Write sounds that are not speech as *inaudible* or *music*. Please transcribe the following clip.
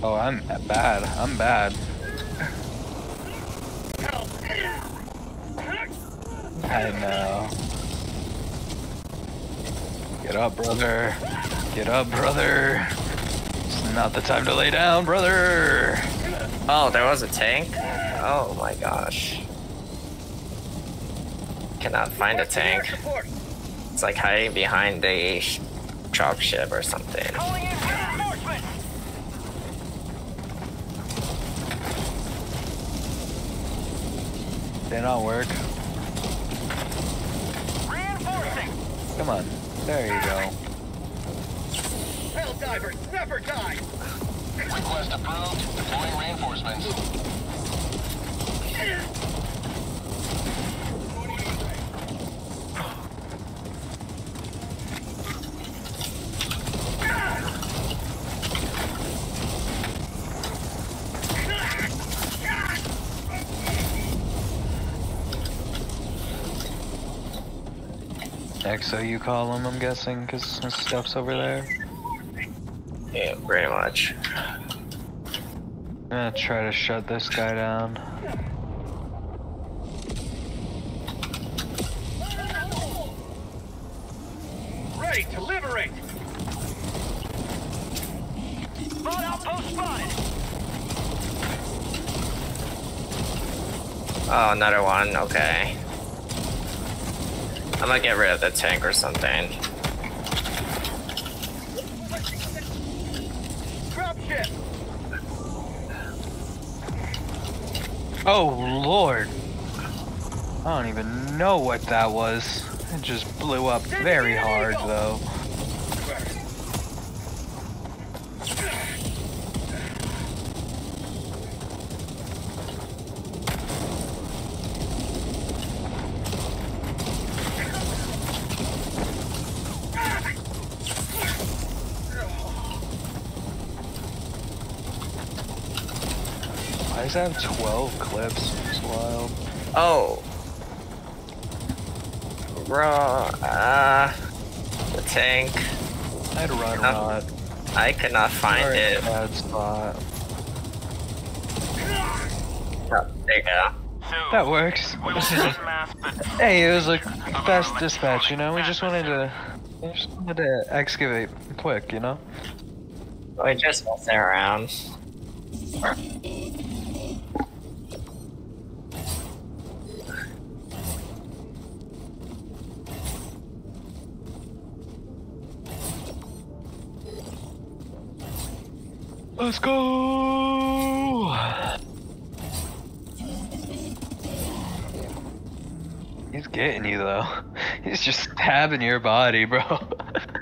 Oh, I'm bad. I'm bad. I know. Get up, brother. Get up, brother. It's not the time to lay down, brother. Oh, there was a tank? Oh my gosh. Cannot find a tank. It's like hiding behind a sh- dropship or something. They don't work. Reinforcing. Come on. There you go. Helldivers never die. Request approved. Deploying reinforcements. Exo, you call him, I'm guessing, because his stuff's over there. Yeah, pretty much. I'm gonna try to shut this guy down. Ready to liberate. Bot outpost spotted. Oh, another one. Okay. I'm gonna get rid of the tank or something. Oh, Lord. I don't even know what that was. It just blew up very hard, though. Why does it have 12 clips? It's wild. Oh. Bro, uh, the tank. I'd run Oh. rot. I could not find You're it. Bad spot. Oh, there you go. That works. we will not mass, *laughs* but hey, it was like fast dispatch, you know? We just wanted to, we just wanted to excavate quick, you know? We just messing around. Let's go! He's getting you though. *laughs* He's just stabbing your body, bro. *laughs*